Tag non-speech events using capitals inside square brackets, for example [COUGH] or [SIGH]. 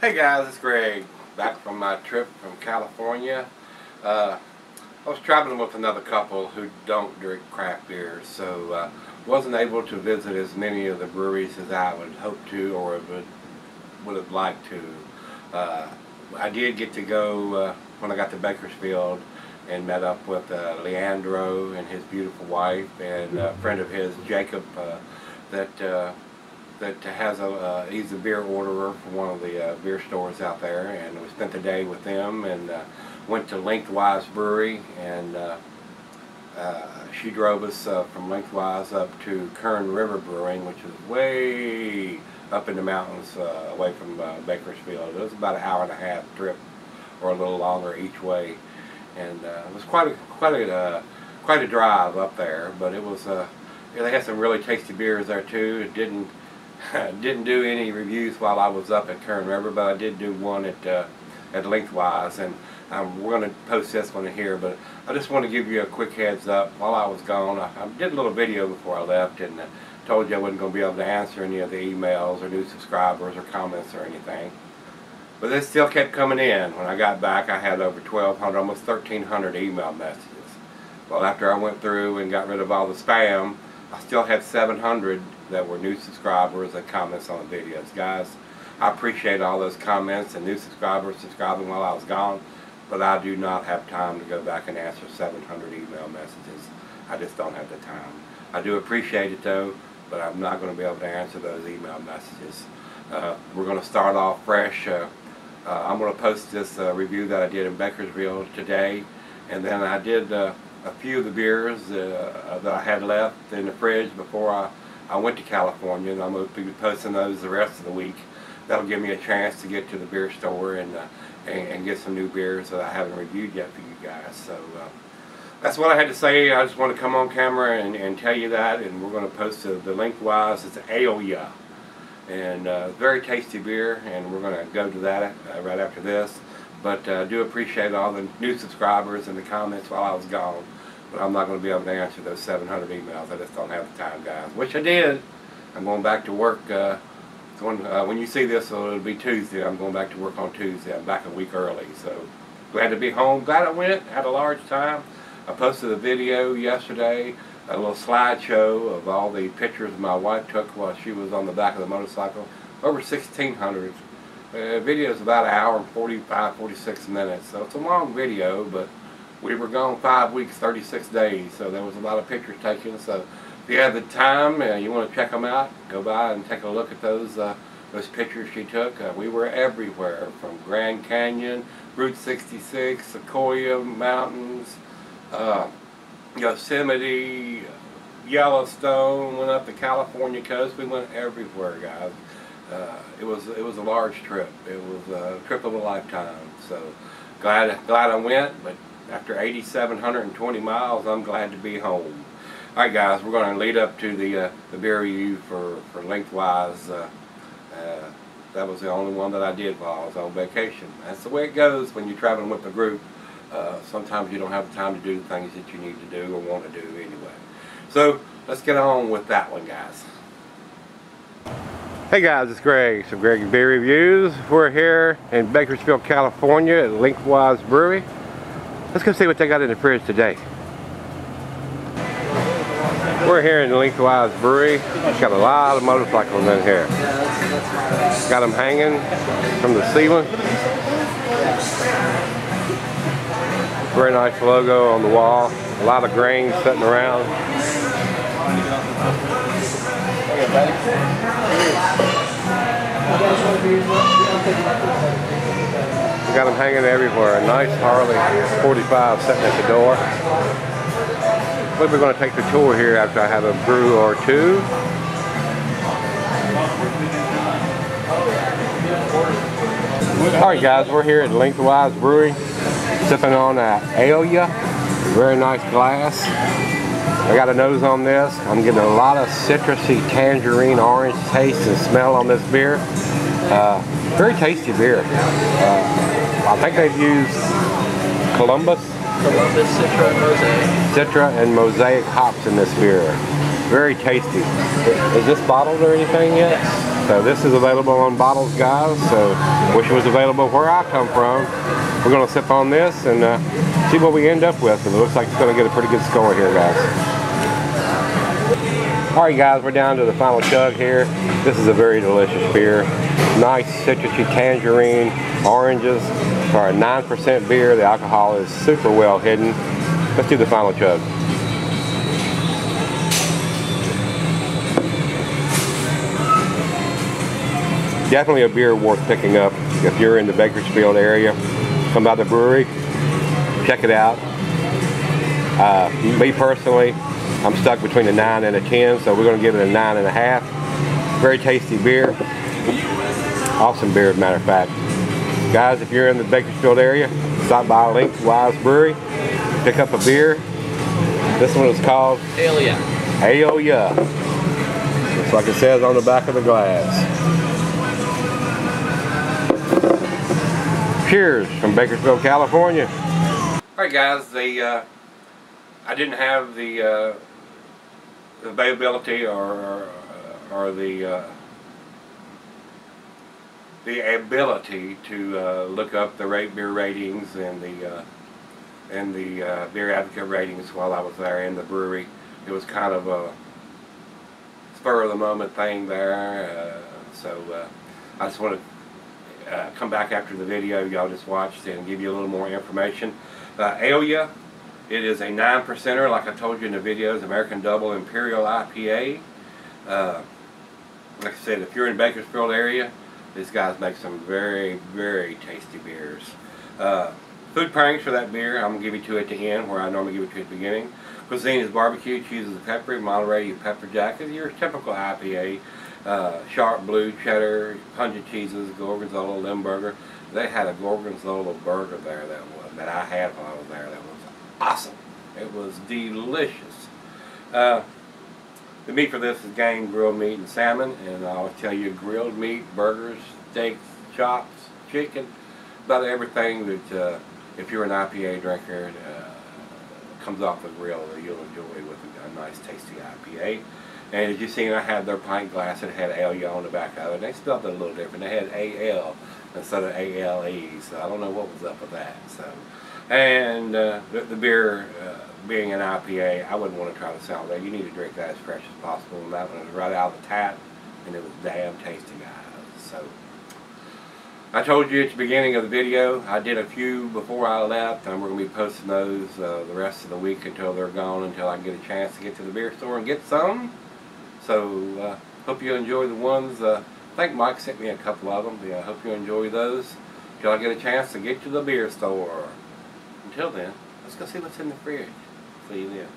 Hey guys, it's Greg, back from my trip from California. Uh, I was traveling with another couple who don't drink craft beers, so uh, wasn't able to visit as many of the breweries as I would hope to or would, would have liked to. Uh, I did get to go uh, when I got to Bakersfield and met up with uh, Leandro and his beautiful wife and a friend of his, Jacob, uh, that uh, that has a uh, he's a beer orderer for one of the uh, beer stores out there, and we spent the day with them and uh, went to Lengthwise Brewery, and uh, uh, she drove us uh, from Lengthwise up to Kern River Brewing, which is way up in the mountains away from Bakersfield. It was about an hour and a half trip, or a little longer each way, and it was quite a quite a quite a drive up there. But it was they had some really tasty beers there too. It didn't [LAUGHS] didn't do any reviews while I was up at Kern River, but I did do one at uh, at Lengthwise, and um, we're going to post this one here. But I just want to give you a quick heads up. While I was gone, I, I did a little video before I left, and uh, told you I wasn't going to be able to answer any of the emails or new subscribers or comments or anything. But they still kept coming in. When I got back, I had over 1,200, almost 1,300 email messages. Well, after I went through and got rid of all the spam, I still had 700 that were new subscribers and comments on the videos. Guys, I appreciate all those comments and new subscribers subscribing while I was gone, but I do not have time to go back and answer 700 email messages. I just don't have the time. I do appreciate it though, but I'm not going to be able to answer those email messages. Uh, we're going to start off fresh. Uh, uh, I'm going to post this uh, review that I did in Bakersfield today, and then I did uh, a few of the beers uh, that I had left in the fridge before I I went to California and I'm going to be posting those the rest of the week. That'll give me a chance to get to the beer store and, uh, and, and, get some new beers that I haven't reviewed yet for you guys. So uh, that's what I had to say. I just want to come on camera and, and tell you that and we're going to post the, the Lengthwise. It's Ale Ya and uh, very tasty beer and we're going to go to that uh, right after this. But I uh, do appreciate all the new subscribers and the comments while I was gone. But I'm not going to be able to answer those 700 emails. I just don't have the time, guys. Wish I did. I'm going back to work. Uh, going, uh, when you see this, it'll be Tuesday. I'm going back to work on Tuesday. I'm back a week early. So glad to be home. Glad I went. Had a large time. I posted a video yesterday, a little slideshow of all the pictures my wife took while she was on the back of the motorcycle. Over 1,600. Uh, video is about an hour and 45, 46 minutes. So it's a long video, but we were gone five weeks, 36 days, so there was a lot of pictures taken. So if you have the time, uh, you want to check them out, go by and take a look at those uh, those pictures she took. Uh, we were everywhere, from Grand Canyon, Route 66, Sequoia Mountains, uh, Yosemite, Yellowstone, went up the California coast. We went everywhere, guys. Uh, it was it was a large trip. It was a trip of a lifetime. So glad glad I went, but after 8,720 miles, I'm glad to be home. All right, guys, we're going to lead up to the uh, the beer review for for lengthwise. Uh, uh, that was the only one that I did while I was on vacation. That's the way it goes when you're traveling with a group. Uh, sometimes you don't have the time to do the things that you need to do or want to do anyway. So let's get on with that one, guys. Hey guys, it's Greg from Greg's Beer Reviews. We're here in Bakersfield, California at Lengthwise Brewery. Let's go see what they got in the fridge today. We're here in Lengthwise Brewery. Got a lot of motorcycles in here. Got them hanging from the ceiling. Very nice logo on the wall. A lot of grain sitting around. We got them hanging everywhere. A nice Harley 45 sitting at the door. We're going to take the tour here after I have a brew or two. Alright guys, we're here at Lengthwise Brewery, sipping on a Ale Ya, very nice glass. I got a nose on this. I'm getting a lot of citrusy tangerine orange taste and smell on this beer. Uh, very tasty beer. Uh, I think they've used Columbus. Columbus, Citra, and Mosaic. Citra and Mosaic hops in this beer. Very tasty. Is this bottled or anything yet? So this is available on bottles, guys. So wish it was available where I come from. We're gonna sip on this and uh, see what we end up with. It looks like it's gonna get a pretty good score here, guys. All right, guys, we're down to the final chug here. This is a very delicious beer. Nice citrusy tangerine, oranges. For a 9% beer, the alcohol is super well hidden. Let's do the final chug. Definitely a beer worth picking up if you're in the Bakersfield area. Come by the brewery, check it out. Uh, me personally, I'm stuck between a 9 and a 10, so we're going to give it a 9.5. Very tasty beer. Awesome beer, as a matter of fact. Guys, if you're in the Bakersfield area, stop by Lengthwise Brewery, pick up a beer. This one is called Alia. Ale Ya. Just like it says on the back of the glass. Cheers from Bakersfield, California. All right, guys. The uh, I didn't have the uh, availability or or, or the uh, the ability to uh, look up the rate beer ratings and the uh, and the uh, beer advocate ratings while I was there in the brewery. It was kind of a spur of the moment thing there. Uh, so uh, I just want to uh, come back after the video y'all just watched and give you a little more information. Uh, Ale Ya, it is a 9 percenter, like I told you in the videos, American Double Imperial IPA. Uh, like I said, if you're in Bakersfield area, these guys make some very, very tasty beers. Uh, food pairings for that beer, I'm going to give you two at the end, where I normally give it to at the beginning. Cuisine is barbecue, cheeses and pepper, Monterey pepper jack, is your typical IPA uh, sharp blue cheddar, pungent cheeses, gorgonzola, limburger. They had a gorgonzola burger there that was that I had while I was there. That was awesome. It was delicious. Uh, the meat for this is game, grilled meat, and salmon. And I will tell you, grilled meat, burgers, steaks, chops, chicken, about everything that uh, if you're an IPA drinker uh, comes off the grill that you'll enjoy with a, nice, tasty IPA. And as you seen, I had their pint glass that had ALA on the back of it. They spelled it a little different. They had AL instead of ALE, so I don't know what was up with that. So, And uh, the, the, beer, uh, being an IPA, I wouldn't want to try to sell that. You need to drink that as fresh as possible. And that one was right out of the tap, and it was damn tasty, guys. So, I told you at the beginning of the video, I did a few before I left, and we're going to be posting those uh, the rest of the week until they're gone, until I get a chance to get to the beer store and get some. So, uh, hope you enjoy the ones. Uh, I think Mike sent me a couple of them. Yeah, I hope you enjoy those. Till I get a chance to get to the beer store. Until then, let's go see what's in the fridge. See you then.